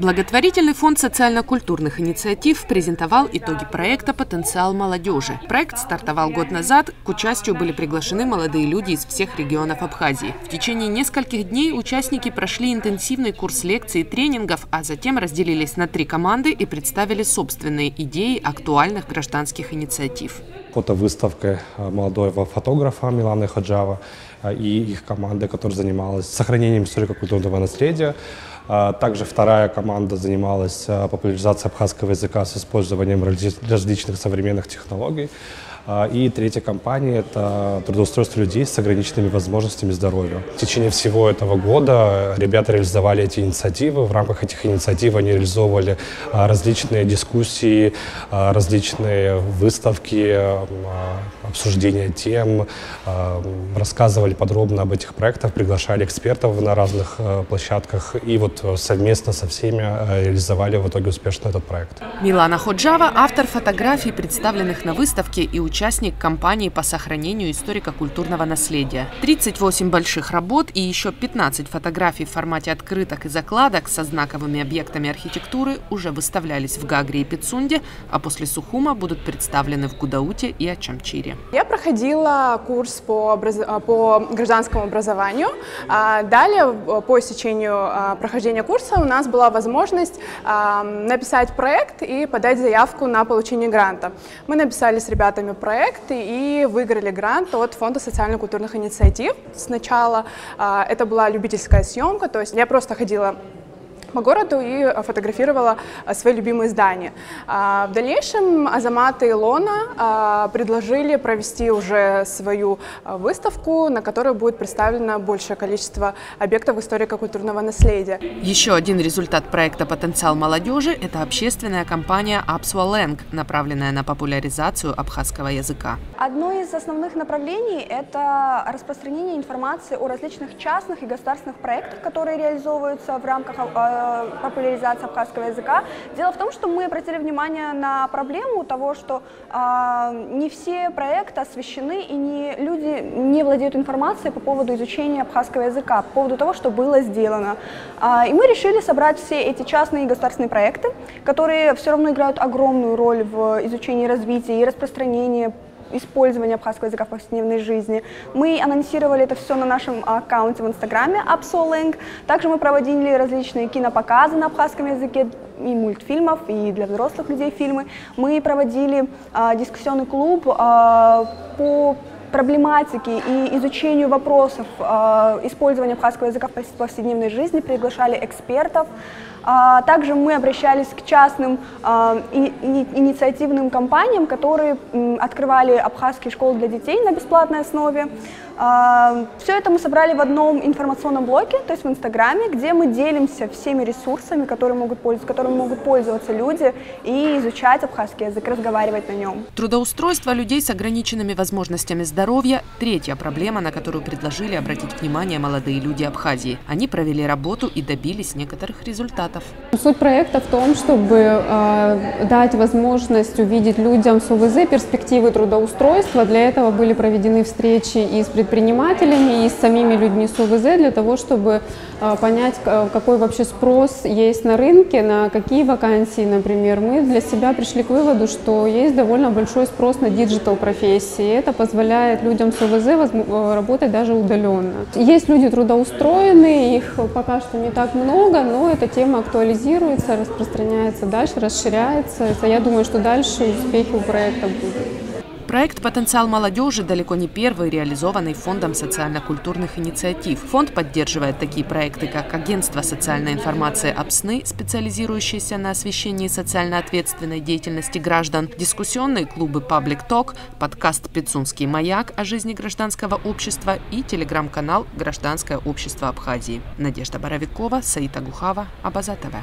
Благотворительный фонд социально-культурных инициатив презентовал итоги проекта «Потенциал молодежи». Проект стартовал год назад. К участию были приглашены молодые люди из всех регионов Абхазии. В течение нескольких дней участники прошли интенсивный курс лекций и тренингов, а затем разделились на три команды и представили собственные идеи актуальных гражданских инициатив. Фотовыставка э, молодого фотографа Миланы Хаджава э, и их команды, которая занималась сохранением историко-культурного наследия. А, также вторая команда занималась популяризацией абхазского языка с использованием различных современных технологий. А, и третья компания – это трудоустройство людей с ограниченными возможностями здоровья. В течение всего этого года ребята реализовали эти инициативы. В рамках этих инициатив они реализовывали различные дискуссии, различные выставки, обсуждения тем, рассказывали подробно об этих проектах, приглашали экспертов на разных площадках. И вот совместно со всеми реализовали в итоге успешно этот проект. Милана Ходжава – автор фотографий, представленных на выставке и участник кампании по сохранению историко-культурного наследия. 38 больших работ и еще 15 фотографий в формате открыток и закладок со знаковыми объектами архитектуры уже выставлялись в Гагре и Пицунде, а после Сухума будут представлены в Гудауте и Ачамчире. Я проходила курс по, образ... по гражданскому образованию. А далее, по истечению а, прохождения курса, у нас была возможность а, написать проект и подать заявку на получение гранта. Мы написали с ребятами проект и выиграли грант от Фонда социально-культурных инициатив. Сначала а, это была любительская съемка, то есть я просто ходила по городу и э, фотографировала э, свои любимые здания. А, в дальнейшем Азамат и Илона а, предложили провести уже свою э, выставку, на которой будет представлено большее количество объектов историко-культурного наследия. Еще один результат проекта «Потенциал молодежи» – это общественная компания «Апсуаленг», направленная на популяризацию абхазского языка. Одно из основных направлений – это распространение информации о различных частных и государственных проектах, которые реализовываются в рамках популяризации абхазского языка. Дело в том, что мы обратили внимание на проблему того, что э, не все проекты освещены и не, люди не владеют информацией по поводу изучения абхазского языка, по поводу того, что было сделано. Э, и мы решили собрать все эти частные и государственные проекты, которые все равно играют огромную роль в изучении развития и распространении использования абхазского языка в повседневной жизни. Мы анонсировали это все на нашем аккаунте в Инстаграме Absolink. Также мы проводили различные кинопоказы на абхазском языке и мультфильмов, и для взрослых людей фильмы. Мы проводили а, дискуссионный клуб а, по проблематике и изучению вопросов э, использования абхазского языка в повседневной жизни, приглашали экспертов. А, также мы обращались к частным а, инициативным компаниям, которые открывали абхазские школы для детей на бесплатной основе. А, Все это мы собрали в одном информационном блоке, то есть в Инстаграме, где мы делимся всеми ресурсами, которые могут пользоваться, которыми могут пользоваться люди и изучать абхазский язык, разговаривать на нем. Трудоустройство людей с ограниченными возможностями здоровья – третья проблема, на которую предложили обратить внимание молодые люди Абхазии. Они провели работу и добились некоторых результатов. Суть проекта в том, чтобы э, дать возможность увидеть людям с УВЗ перспективы трудоустройства. Для этого были проведены встречи и с предпринимателями, и с самими людьми с УВЗ для того, чтобы э, понять, какой вообще спрос есть на рынке, на какие вакансии, например. Мы для себя пришли к выводу, что есть довольно большой спрос на digital профессии. Это позволяет людям с ОВЗ э, работать даже удаленно. Есть люди трудоустроенные, их пока что не так много, но эта тема актуализируется, распространяется дальше, расширяется. Я думаю, что дальше успехи у проекта будут. Проект «Потенциал молодежи» далеко не первый, реализованный Фондом социально-культурных инициатив. Фонд поддерживает такие проекты, как Агентство социальной информации «Апсны», специализирующееся на освещении социально ответственной деятельности граждан, дискуссионные клубы «Public Talk», подкаст «Пицунский маяк» о жизни гражданского общества и телеграм-канал «Гражданское общество Абхазии». Надежда Боровикова, Саита Гухава, Абаза ТВ.